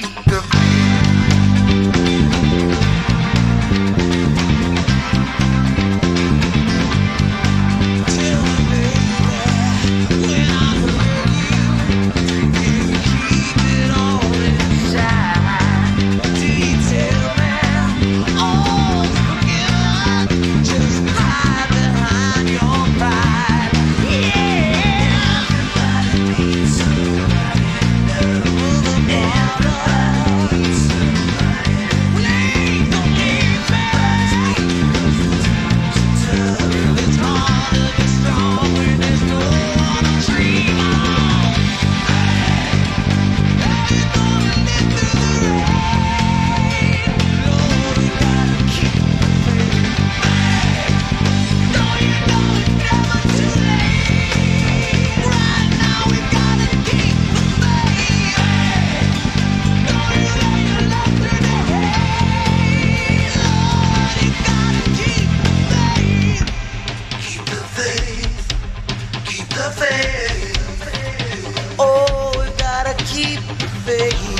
keep the beat. baby.